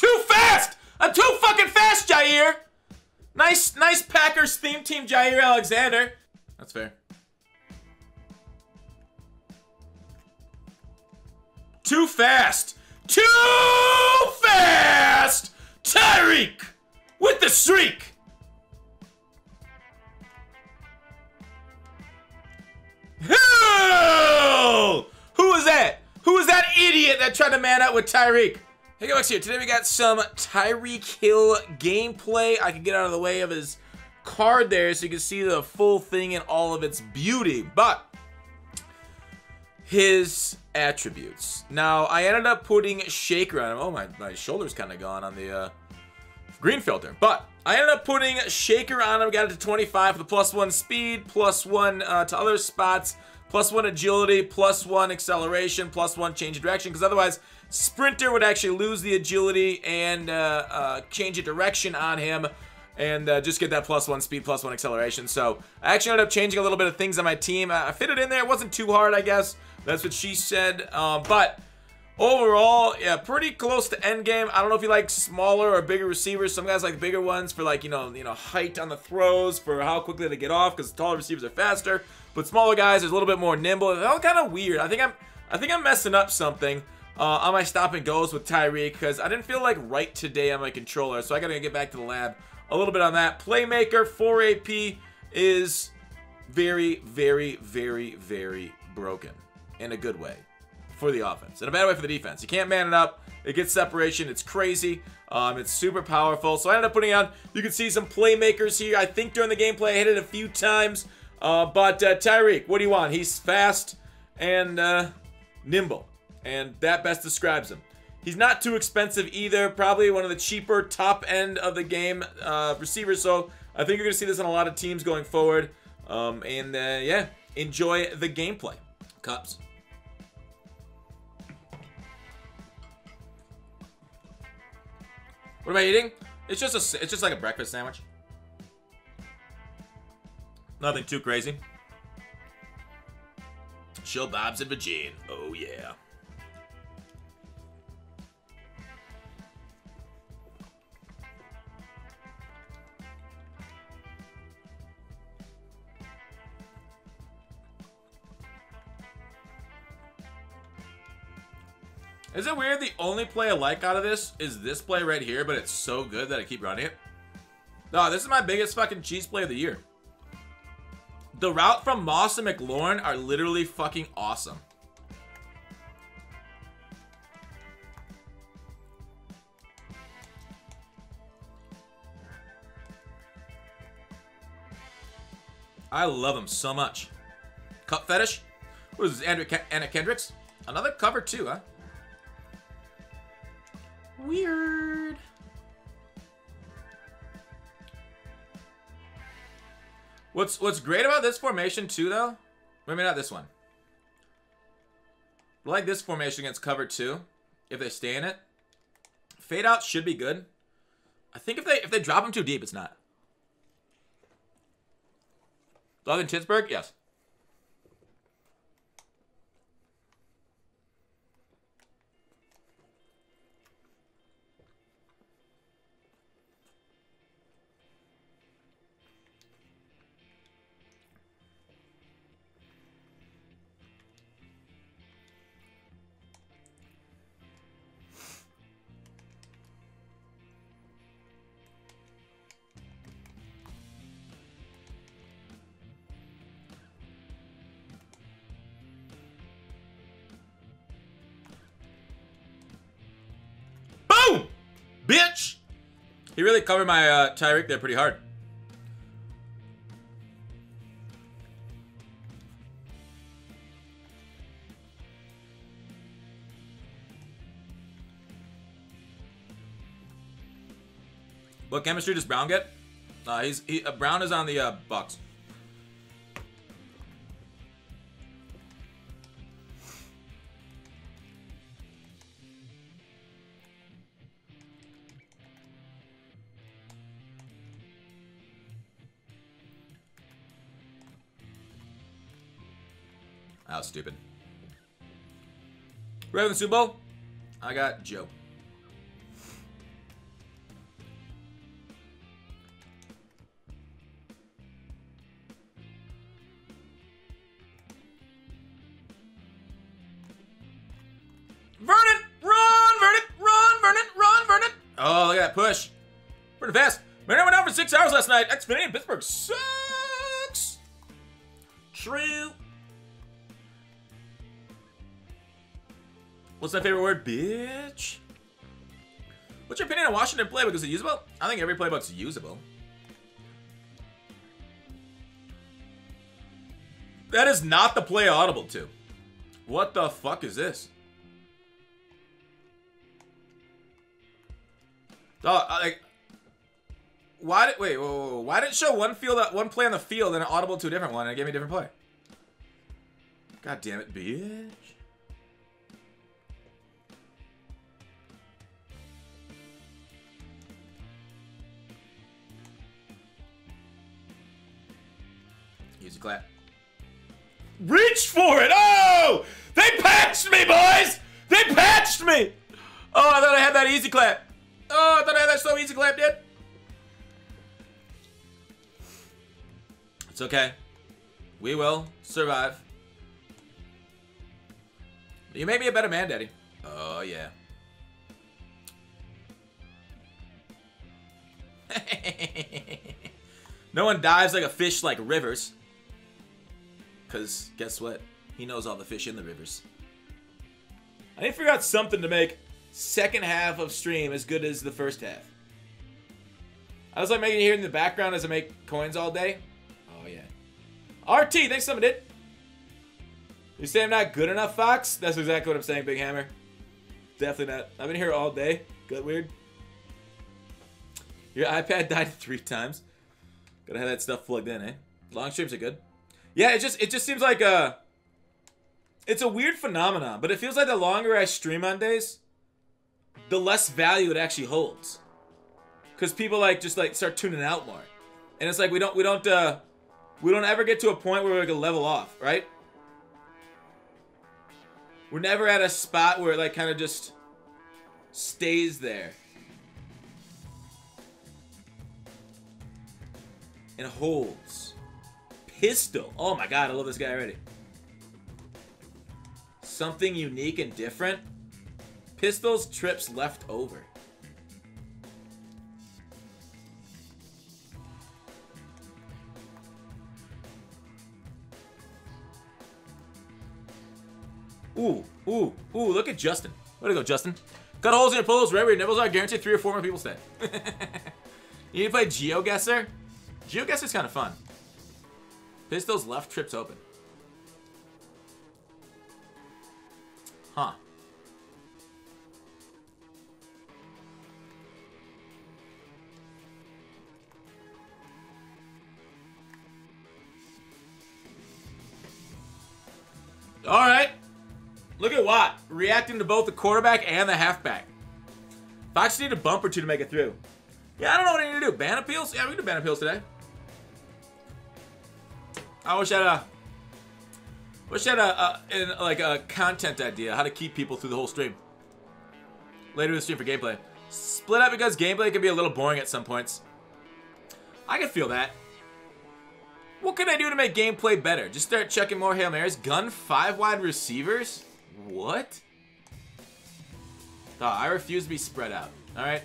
too fast! I'm too fucking fast, Jaire! Nice, nice Packers theme team, Jaire Alexander. That's fair. Too fast! Too fast! Tyreek! With the streak! Who? Who was that? Who was that idiot that tried to man up with Tyreek? Hey guys, here. Today we got some Tyreek Hill gameplay. I can get out of the way of his card there so you can see the full thing in all of its beauty. But his attributes. Now, I ended up putting Shaker on him. Oh, my, my shoulder's kind of gone on the uh, green filter. But I ended up putting Shaker on him. Got it to 25 for the plus one speed, plus one uh, to other spots, plus one agility, plus one acceleration, plus one change of direction. Because otherwise, Sprinter would actually lose the agility and uh, uh, change of direction on him and uh, just get that plus one speed, plus one acceleration. So I actually ended up changing a little bit of things on my team. I fit it in there. It wasn't too hard, I guess. That's what she said. Um, but overall, yeah, pretty close to end game. I don't know if you like smaller or bigger receivers. Some guys like bigger ones for like you know you know height on the throws for how quickly they get off because taller receivers are faster. But smaller guys are a little bit more nimble. They're all kind of weird. I think I'm I think I'm messing up something. Uh, on my stop and goes with Tyreek because I didn't feel like right today on my controller, so I gotta get back to the lab a little bit on that. Playmaker 4 AP is very, very, very, very broken in a good way for the offense. In a bad way for the defense. You can't man it up. It gets separation. It's crazy. Um, it's super powerful. So I ended up putting on, you can see some playmakers here. I think during the gameplay I hit it a few times. Uh, but uh, Tyreek, what do you want? He's fast and uh, nimble. And that best describes him. He's not too expensive either. Probably one of the cheaper top end of the game uh, receivers. So I think you're going to see this on a lot of teams going forward. Um, and yeah, enjoy the gameplay. Cups. What am I eating? It's just a, it's just like a breakfast sandwich. Nothing too crazy. Chill Bob's and Vagine. Oh yeah. Is it weird the only play I like out of this is this play right here, but it's so good that I keep running it? No, this is my biggest fucking cheese play of the year. The route from Moss and McLaurin are literally fucking awesome. I love him so much. Cup fetish? What is this, Andrew Ke Anna Kendricks? Another cover too, huh? Weird. What's what's great about this formation too, though? Maybe not this one. like this formation against cover two, if they stay in it. Fade out should be good. I think if they if they drop him too deep, it's not. Other than Pittsburgh, yes. He really covered my uh, Tyreek there pretty hard. What chemistry does Brown get? Uh, he's he, uh, Brown is on the uh, Bucks. That was stupid. We're having the Super Bowl. I got Joe. Vernon! Run, Vernon! Run, Vernon! Run, Vernon! Oh, look at that push. Pretty fast. Mariners went down for six hours last night. Xfinity and Pittsburgh suck. What's my favorite word? Bitch. What's your opinion on Washington playbook? Is it usable? I think every playbook's usable. That is not the play audible to. What the fuck is this? Oh, uh, like, why did wait? Whoa, whoa, why did it show one field, uh, one play on the field, and an audible to a different one, and it gave me a different play? God damn it, bitch! Clap. Reach for it! Oh! They patched me, boys! They patched me! Oh, I thought I had that easy clap. Oh, I thought I had that so easy clap, dude. It's okay. We will survive. You made me a better man, Daddy. Oh, yeah. no one dives like a fish like Rivers. Because guess what? He knows all the fish in the rivers. I need to figure out something to make second half of stream as good as the first half. I was like making it here in the background as I make coins all day. Oh yeah. RT, thanks someone did. You say I'm not good enough, Fox? That's exactly what I'm saying, Big Hammer. Definitely not. I've been here all day. Got weird. Your iPad died three times. Gotta have that stuff plugged in, eh? Long streams are good. Yeah, it just it just seems like a it's a weird phenomenon, but it feels like the longer I stream on days, the less value it actually holds. Cause people like just like start tuning out more. And it's like we don't we don't uh we don't ever get to a point where we can level off, right? We're never at a spot where it like kind of just stays there. And holds. Pistol. Oh my god, I love this guy already. Something unique and different. Pistols trips left over. Ooh, ooh, ooh, look at Justin. Way to go, Justin. Cut holes in your pillows wherever your nipples are. Guaranteed three or four more people stay. you need to play GeoGuessr? GeoGuessr's kind of fun. Pistols left trips open. Huh. All right. Look at Watt reacting to both the quarterback and the halfback. Fox need a bump or two to make it through. Yeah, I don't know what I need to do. Ban appeals? Yeah, we can do ban appeals today. I wish I had a, wish I had a, a in, like a content idea how to keep people through the whole stream. Later in the stream for gameplay. Split up because gameplay can be a little boring at some points. I can feel that. What can I do to make gameplay better? Just start chucking more Hail Marys? Gun five wide receivers? What? Oh, I refuse to be spread out. Alright?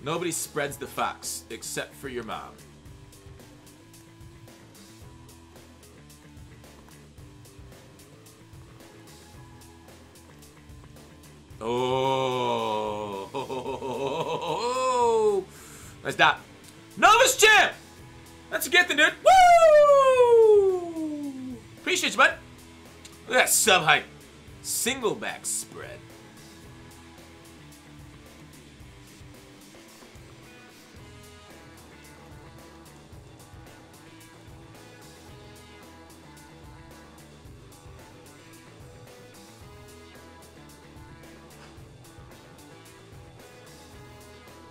Nobody spreads the fox, except for your mom. Oh. Nice dot. Novice champ! That's a gift, dude. Woo! Appreciate you, bud. Look at that sub hype. Single back spread.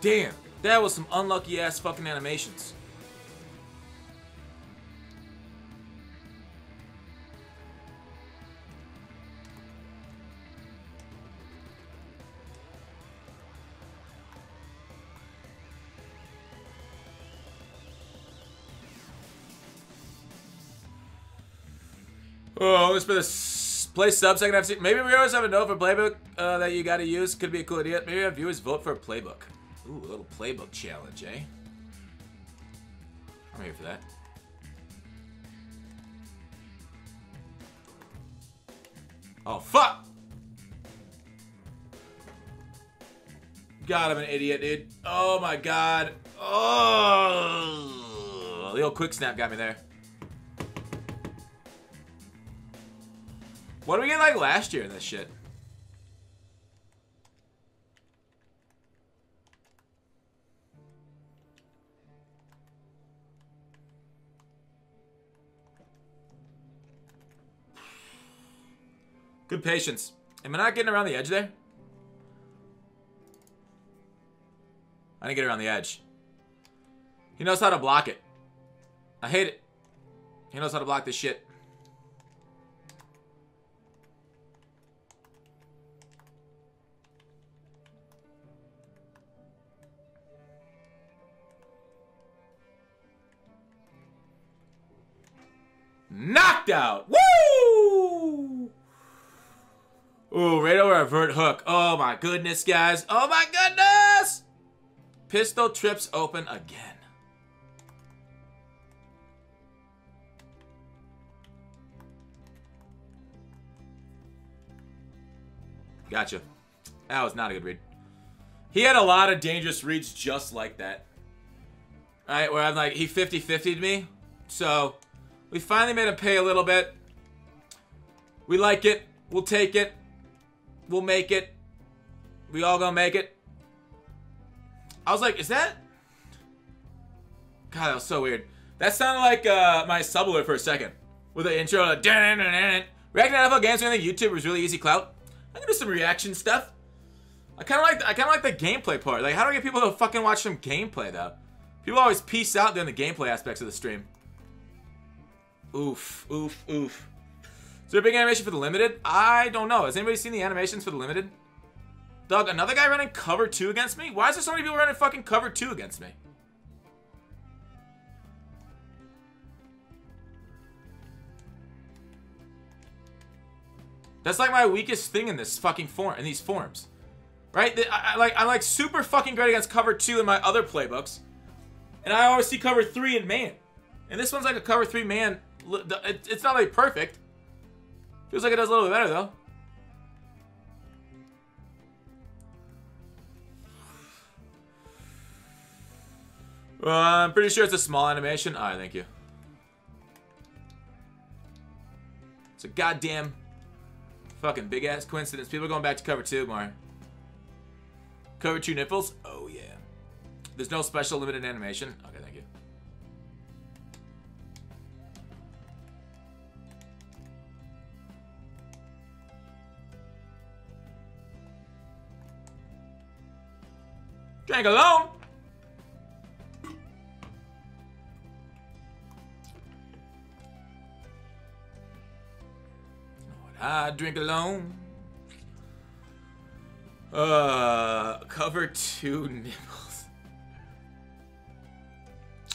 Damn, that was some unlucky ass fucking animations. Oh, let's Play sub second FC. Maybe we always have a note for playbook uh, that you got to use. Could be a cool idea. Maybe have viewers vote for a playbook. Ooh, a little playbook challenge, eh? I'm here for that. Oh, fuck! God, I'm an idiot, dude. Oh my god. Oh! The old quick snap got me there. What did we get like last year in this shit? Good patience. Am I not getting around the edge there? I didn't get around the edge. He knows how to block it. I hate it. He knows how to block this shit. Knocked out. Woo! Ooh, right over a vert hook. Oh my goodness, guys. Oh my goodness! Pistol trips open again. Gotcha. That was not a good read. He had a lot of dangerous reads just like that. Alright, where I'm like, he 50-50'd me. So, we finally made him pay a little bit. We like it. We'll take it. We'll make it. We all gonna make it. I was like, is that... God, that was so weird. That sounded like uh, my sub for a second. With the intro, like, reacting to NFL games on YouTube was really easy clout. I'm gonna do some reaction stuff. I kind of like I kind of like the gameplay part. Like, how do I get people to fucking watch some gameplay though? People always peace out during the gameplay aspects of the stream. Oof, oof, oof. There a big animation for the limited? I don't know. Has anybody seen the animations for the limited? Doug, another guy running cover two against me? Why is there so many people running fucking cover two against me? That's like my weakest thing in this fucking form, in these forms. Right? I, I, like, I'm like super fucking great against cover two in my other playbooks. And I always see cover three in man. And this one's like a cover three man. It's not like perfect. Feels like it does a little bit better though. Uh, I'm pretty sure it's a small animation. Alright, thank you. It's a goddamn fucking big ass coincidence. People are going back to cover two Mar. Cover two nipples? Oh yeah. There's no special limited animation. Okay, Drink alone. I drink alone. Uh, cover two nipples.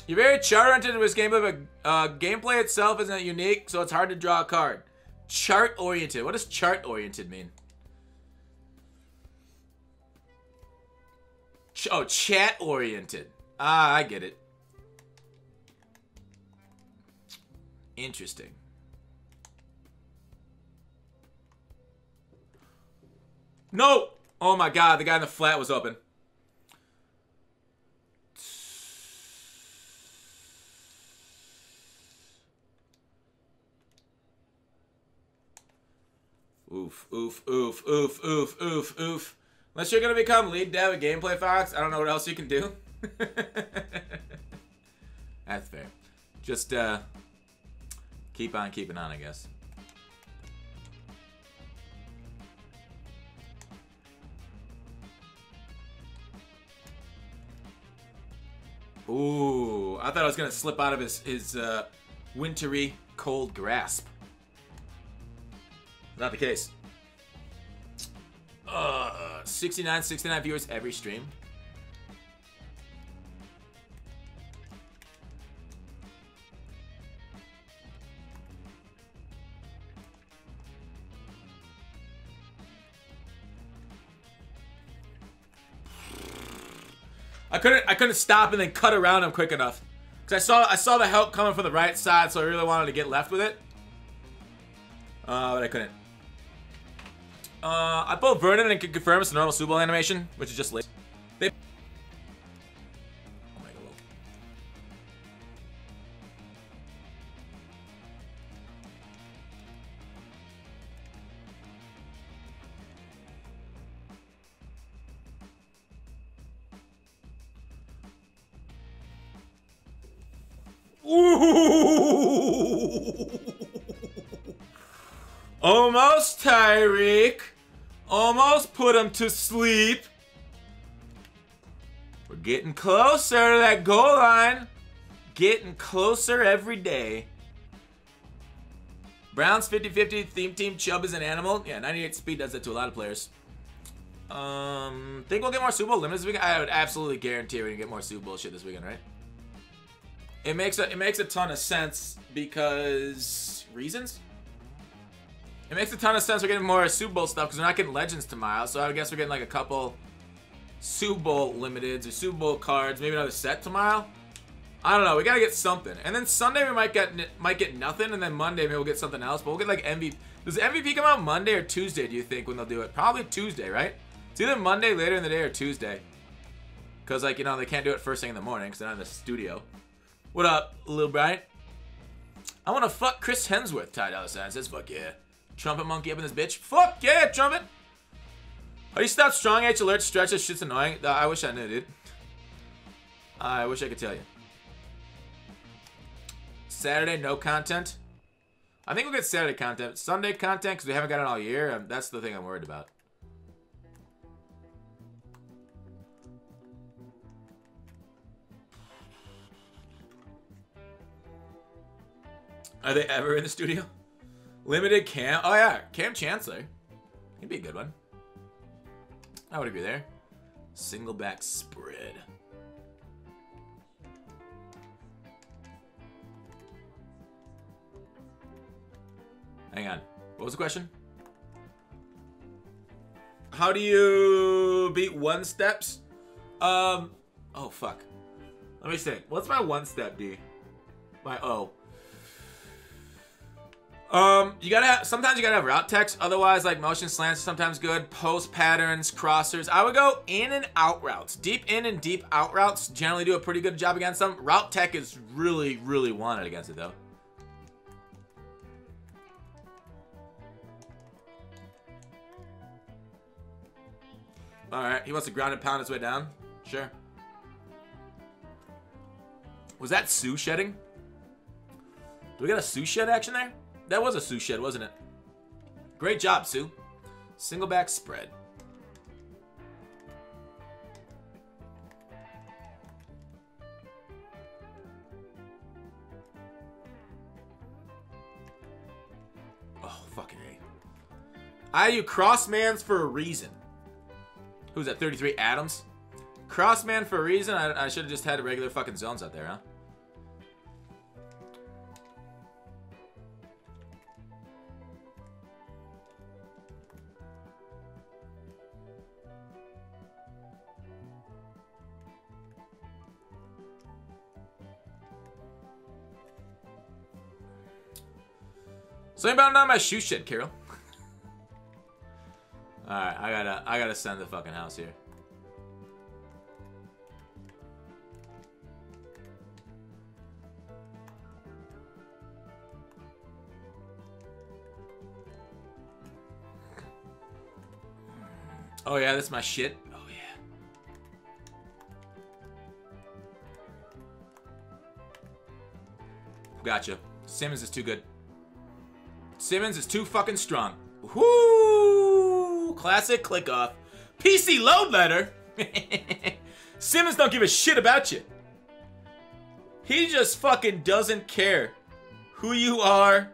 You're very chart-oriented in this game, but uh, gameplay itself isn't unique, so it's hard to draw a card. Chart-oriented. What does chart-oriented mean? Ch oh, chat-oriented. Ah, I get it. Interesting. No! Oh my god, the guy in the flat was open. Oof, oof, oof, oof, oof, oof, oof. Unless you're gonna become lead dev at Gameplay Fox, I don't know what else you can do. That's fair. Just, uh, keep on keeping on, I guess. Ooh, I thought I was gonna slip out of his his uh, wintry cold grasp. Not the case. Uh, 69, 69 viewers every stream. I couldn't I couldn't stop and then cut around him quick enough. Cause I saw I saw the help coming from the right side, so I really wanted to get left with it. Uh, but I couldn't. Uh, I pulled Vernon and can confirm it's a normal Subal animation, which is just late. They Oh my God! Almost, Tyreek. Put him to sleep. We're getting closer to that goal line. Getting closer every day. Browns 50-50 theme team Chubb is an animal. Yeah, 98 speed does that to a lot of players. Um, think we'll get more Super Bowl limits this weekend? I would absolutely guarantee we're gonna get more Super Bowl shit this weekend, right? It makes a it makes a ton of sense because reasons. It makes a ton of sense we're getting more Super Bowl stuff because we're not getting Legends tomorrow. So I guess we're getting like a couple Super Bowl limiteds or Super Bowl cards, maybe another set tomorrow. I don't know. We gotta get something, and then Sunday we might get might get nothing, and then Monday maybe we'll get something else. But we'll get like MVP. Does MVP come out Monday or Tuesday? Do you think when they'll do it? Probably Tuesday, right? It's either Monday later in the day or Tuesday. Cause like you know they can't do it first thing in the morning because they're not in the studio. What up, Lil Bryant? I want to fuck Chris Hemsworth, Ty Dolla Sign says, fuck yeah. Trumpet monkey up in this bitch. Fuck yeah, Trumpet! Are you stop strong H alert stretch? This shit's annoying. I wish I knew, dude. I wish I could tell you. Saturday, no content. I think we'll get Saturday content. Sunday content, because we haven't got it all year. Um, that's the thing I'm worried about. Are they ever in the studio? Limited Cam. Oh, yeah. Kam Chancellor. He'd be a good one. I would agree there? Single back spread. Hang on. What was the question? How do you beat one steps? Um. Oh, fuck. Let me think. What's my one step, D? My O. Um, you gotta have, sometimes you gotta have route text. Otherwise, like motion slants sometimes good. Post patterns, crossers. I would go in and out routes. Deep in and deep out routes generally do a pretty good job against them. Route tech is really, really wanted against it though. Alright, he wants to ground and pound his way down. Sure. Was that Suh shedding? Do we got a Suh shed action there? That was a Suh shed, wasn't it? Great job, Suh. Single back spread. Oh, fucking A. I do crossmans for a reason. Who's that, 33 Adams? Crossman for a reason? I, I should have just had regular fucking zones out there, huh? Something about not my shoe shed, Carol. Alright, I gotta I gotta send the fucking house here. Oh yeah, that's my shit. Oh yeah. Gotcha. Simmons is too good. Simmons is too fucking strong. Whoo! Classic click off. PC load letter. Simmons don't give a shit about you. He just fucking doesn't care who you are,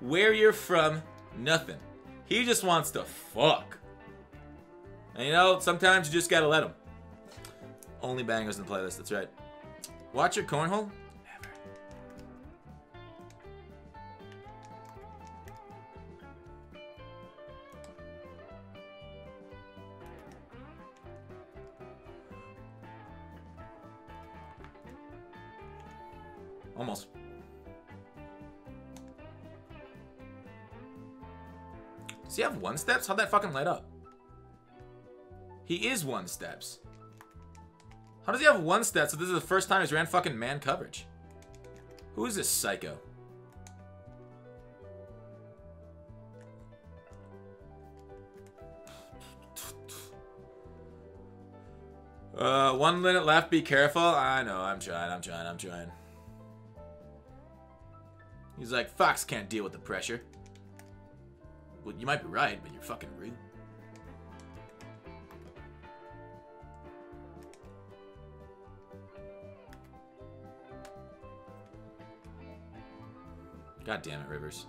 where you're from, nothing. He just wants to fuck. And you know, sometimes you just gotta let him. Only bangers in the playlist, that's right. Watch your cornhole? Steps? How'd that fucking light up? He is one steps. How does he have one steps? So this is the first time he's ran fucking man coverage. Who is this psycho? Uh, one minute left. Be careful. I know. I'm trying. I'm trying. I'm trying. He's like, Fox can't deal with the pressure. Well, you might be right, but you're fucking rude. God damn it, Rivers.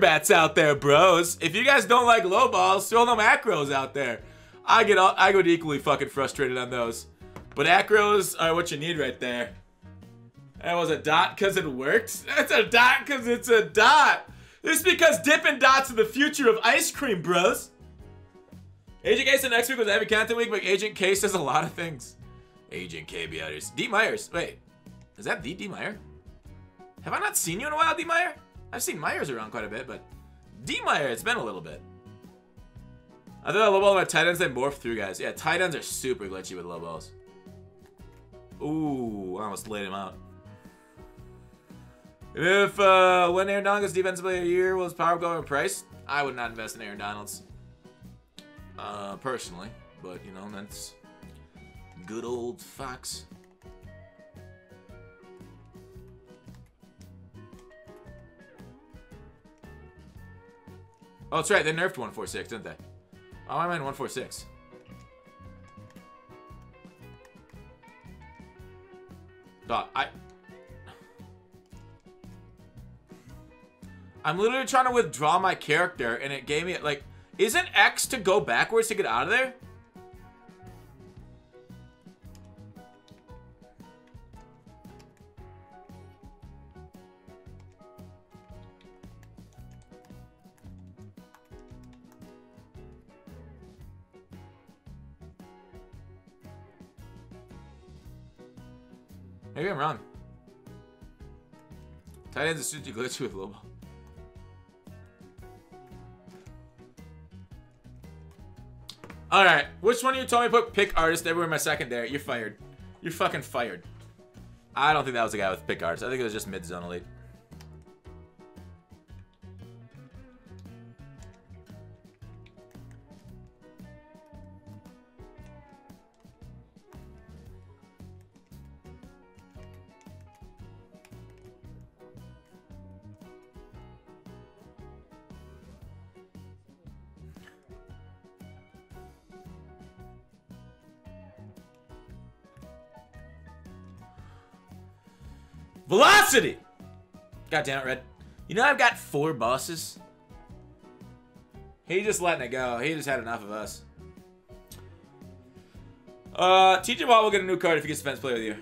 Acrobats out there, bros. If you guys don't like low balls, throw them acros out there. I get all, I get equally fucking frustrated on those. But acros are what you need right there. That was a dot because it worked. That's a dot because it's a dot. This is because Dippin' Dots are the future of ice cream, bros. Agent K said next week was Heavy Content Week, but Agent K says a lot of things. Agent K be out here. D Myers. Wait, is that the D Meyer? Have I not seen you in a while, D Meyer? I've seen Myers around quite a bit, but D Meyer, it's been a little bit. I thought low ball about tight ends they morph through guys. Yeah, tight ends are super glitchy with low balls. Ooh, I almost laid him out. If uh, when Aaron Donald gets defensive player of the year was power going price, I would not invest in Aaron Donalds. Uh, personally, but you know that's good old Fox. Oh, that's right. They nerfed 146, didn't they? Oh, I meant 146. Dog, I... I'm literally trying to withdraw my character, and it gave me, like... Isn't X to go backwards to get out of there? Maybe I'm wrong. Tight ends is super glitchy with Lobo. Alright, which one of you told me to put pick artist everywhere in my secondary? You're fired. You're fucking fired. I don't think that was the guy with pick artist. I think it was just mid-zone elite. God damn it, Red. You know I've got four bosses? He just letting it go. He just had enough of us. Uh, TJ Watt will get a new card if he gets defense of the year.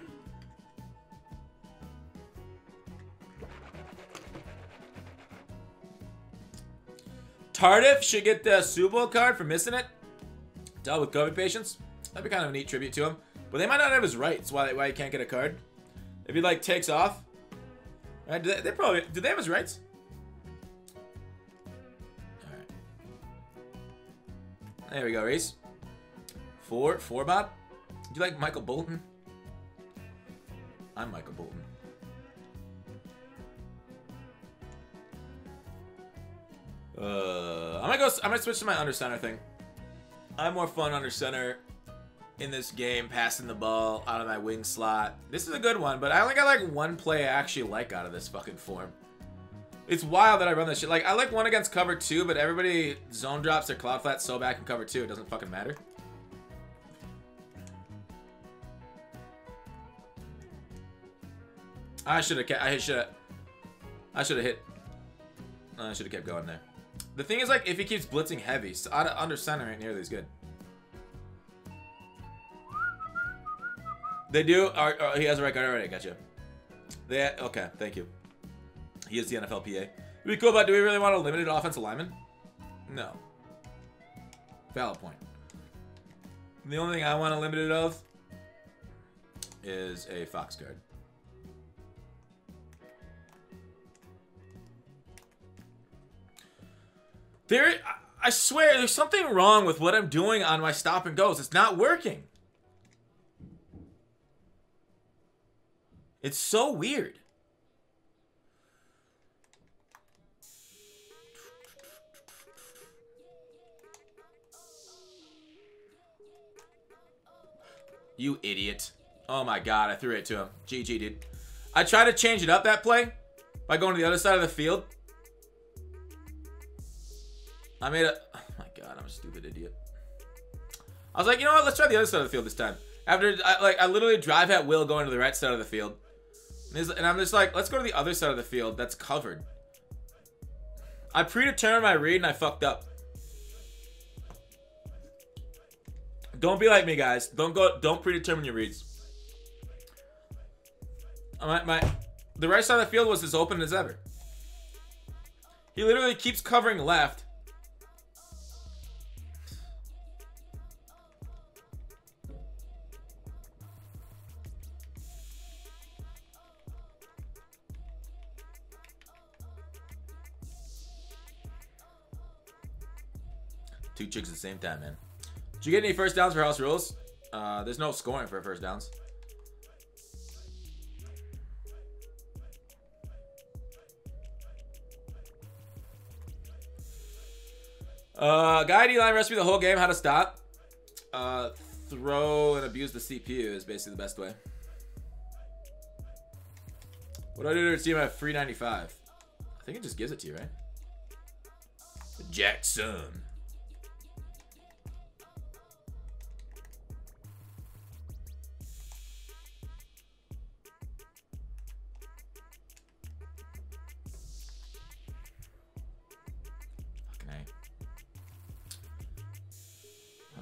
Tardif should get the Subo card for missing it. Dealt with COVID patients. That'd be kind of a neat tribute to him. But they might not have his rights why, why he can't get a card. If he like takes off. Right, do they, they probably do they have his rights? Alright. There we go, Reese. Four, four Bob? Do you like Michael Bolton? I'm Michael Bolton. Uh, I might go. I might switch to my under center thing. I have more fun under center. In this game, passing the ball out of my wing slot. This is a good one, but I only got like one play I actually like out of this fucking form. It's wild that I run this shit. Like, I like one against cover two, but everybody zone drops their cloud flat so back in cover two, it doesn't fucking matter. I should have. kept. I should. I should have hit. I should have kept going there. The thing is, like, if he keeps blitzing heavy, so under center ain't nearly as good. They do. He has a record already. Gotcha. They okay. Thank you. He is the NFLPA. Be cool, but do we really want a limited offensive lineman? No. Valid point. The only thing I want a limited of is a fox guard. There, I swear, there's something wrong with what I'm doing on my stop and goes. It's not working. It's so weird. You idiot. Oh my god, I threw it to him. GG, dude. I tried to change it up that play by going to the other side of the field. I made a... Oh my god, I'm a stupid idiot. I was like, you know what? Let's try the other side of the field this time. After, I, like, I literally drive at will going to the right side of the field. And I'm just like, let's go to the other side of the field that's covered. I predetermined my read and I fucked up. Don't be like me, guys. Don't go. Don't predetermine your reads. My, my, the right side of the field was as open as ever. He literally keeps covering left same time, man. Did you get any first downs for house rules? Uh, there's no scoring for first downs. Uh, guide D-line recipe the whole game, how to stop. Uh, throw and abuse the CPU is basically the best way. What do I do to team at free 95? I think it just gives it to you, right? Jackson.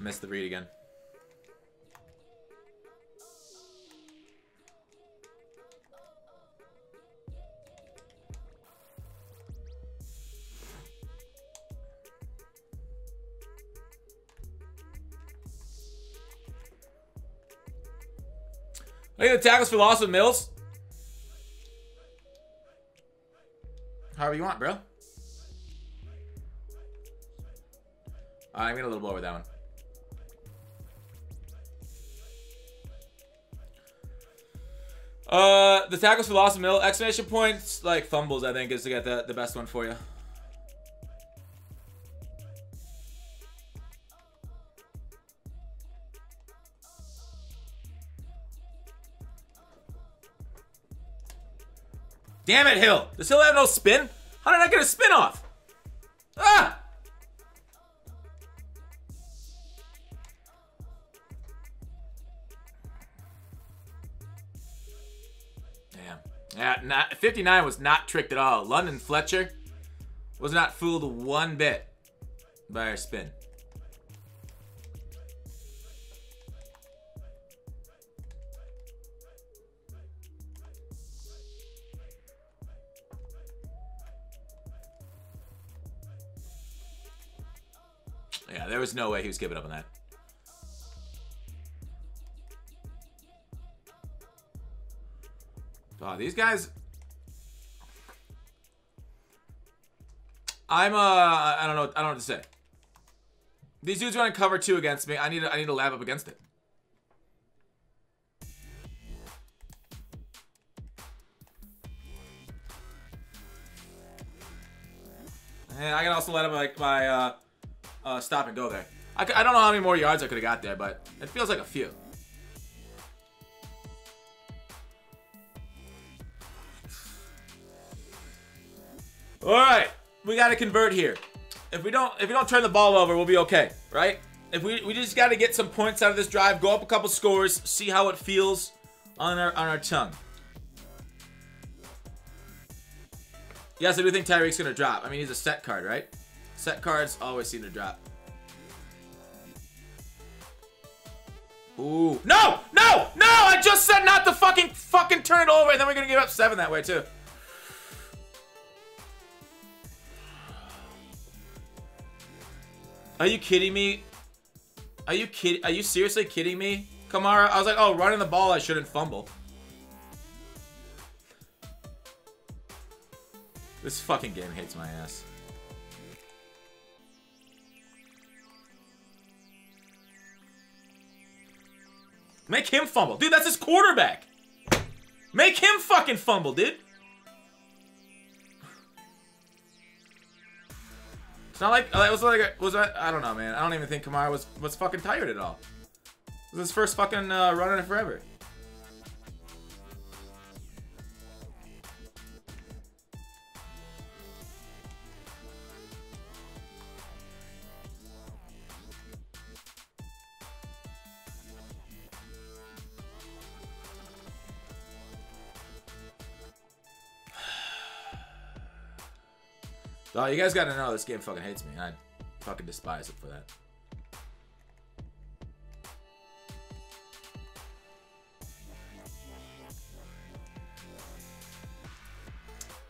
Missed the read again. Look at the tackles for loss of Mills. However you want, bro. I'm gonna a little blow with that one. Uh, the tackles for loss of middle. Exclamation points, like fumbles, I think, is to get the, the best one for you. Damn it, Hill. Does Hill have no spin? How did I get a spin off? Not, 59 was not tricked at all. London Fletcher was not fooled one bit by our spin. Yeah, there was no way he was giving up on that. Oh, these guys. I'm uh, I don't know, I don't know what to say. These dudes running cover two against me. I need to, I need to lab up against it. And I can also let him like my uh, uh, stop and go there. I, I don't know how many more yards I could have got there, but it feels like a few. All right, we got to convert here. If we don't, if we don't turn the ball over, we'll be okay, right? If we we just got to get some points out of this drive, go up a couple scores, see how it feels on our on our tongue. Yes, I do think Tyreek's gonna drop. I mean, he's a set card, right? Set cards always seem to drop. Ooh. No! No! No! I just said not to fucking fucking turn it over, and then we're gonna give up seven that way, too. Are you kidding me? Are you kidding? Are you seriously kidding me? Kamara, I was like, oh, running the ball, I shouldn't fumble. This fucking game hates my ass. Make him fumble. Dude, that's his quarterback. Make him fucking fumble, dude. It's not like it was like was that I don't know, man. I don't even think Kamara was was fucking tired at all. It was his first fucking uh, run in it forever. Oh, you guys gotta know this game fucking hates me. I fucking despise it for that.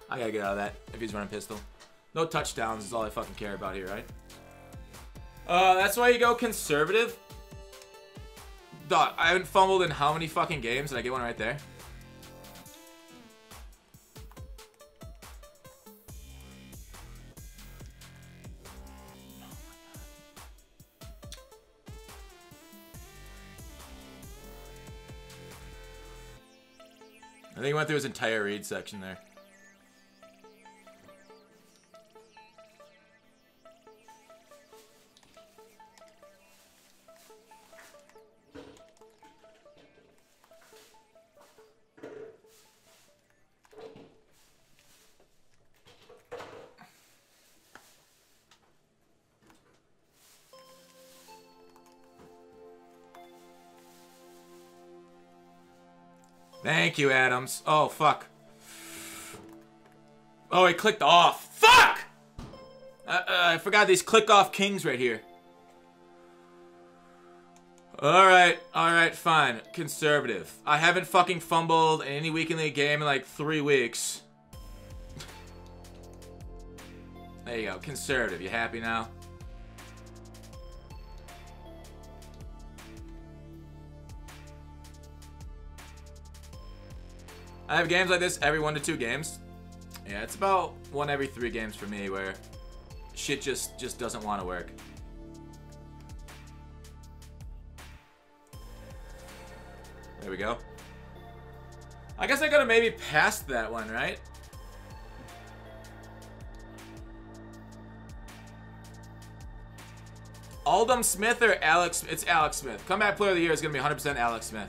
I gotta get out of that if he's running pistol. No touchdowns is all I fucking care about here, right? Uh, that's why you go conservative. Dog, I haven't fumbled in how many fucking games? and I get one right there? Through his entire read section there. Thank you, Adams. Oh, fuck. Oh, it clicked off. Fuck! Uh, uh, I forgot these click off kings right here. Alright, alright, fine. Conservative. I haven't fucking fumbled in any week in the game in like three weeks. there you go. Conservative. You happy now? I have games like this every one to two games. Yeah, it's about one every three games for me where shit just just doesn't want to work. There we go. I guess I gotta maybe pass that one, right? Aldon Smith or Alex? It's Alex Smith. Comeback Player of the Year is gonna be 100% Alex Smith.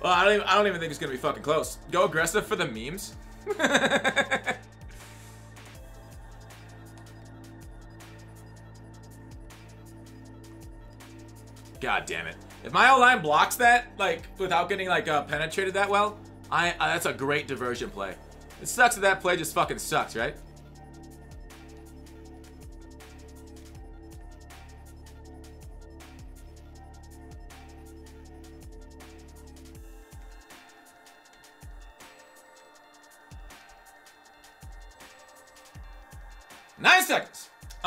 Well, I don't, even, I don't even think it's gonna be fucking close. Go aggressive for the memes. God damn it. If my O-line blocks that, like, without getting, like, uh, penetrated that well, I, uh, that's a great diversion play. It sucks that that play just fucking sucks, right?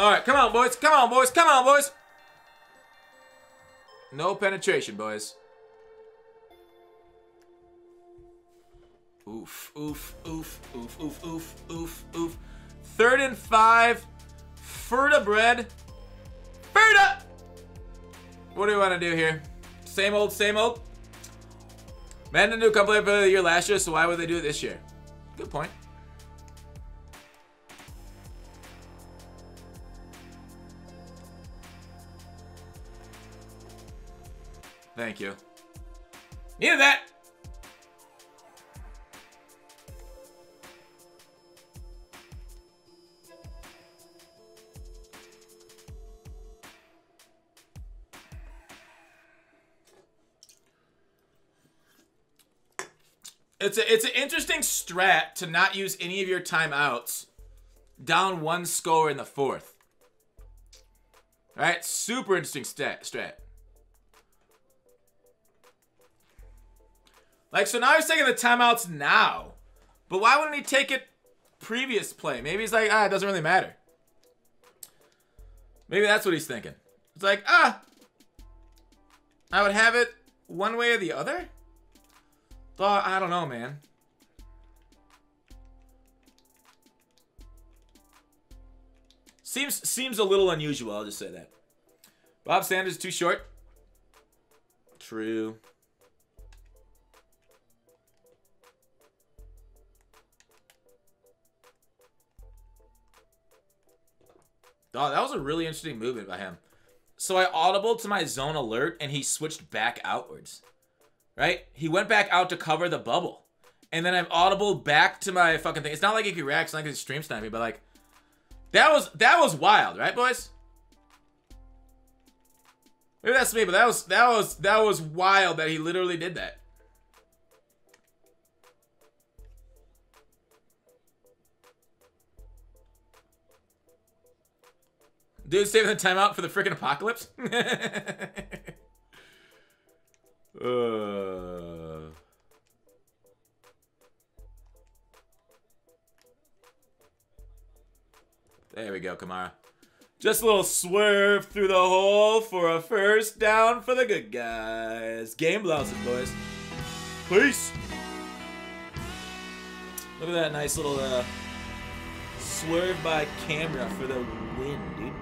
All right, come on, boys. Come on, boys. Come on, boys. No penetration, boys. Oof, oof, oof, oof, oof, oof, oof, oof. Third and five. Ferda bread. Ferda! What do we want to do here? Same old, same old? Man didn't do Player of the Year last year, so why would they do it this year? Good point. Thank you. Needed that. It's a, it's an interesting strat to not use any of your timeouts down one score in the fourth. All right, super interesting stat strat. Like, so now he's taking the timeouts now. But why wouldn't he take it previous play? Maybe he's like, ah, it doesn't really matter. Maybe that's what he's thinking. It's like, ah, I would have it one way or the other? But I don't know, man. Seems seems a little unusual, I'll just say that. Bob Sanders too short. True. Oh, that was a really interesting movement by him. So I audible to my zone alert and he switched back outwards. Right? He went back out to cover the bubble. And then I'm audible back to my fucking thing. It's not like he reacts, not like he's stream sniping, but like that was that was wild, right, boys? Maybe that's me, but that was that was that was wild that he literally did that. Dude saving the timeout for the freaking apocalypse? uh... There we go, Kamara. Just a little swerve through the hole for a first down for the good guys. Game blouses, boys. Peace. Look at that nice little uh, swerve by Kamara for the win, dude.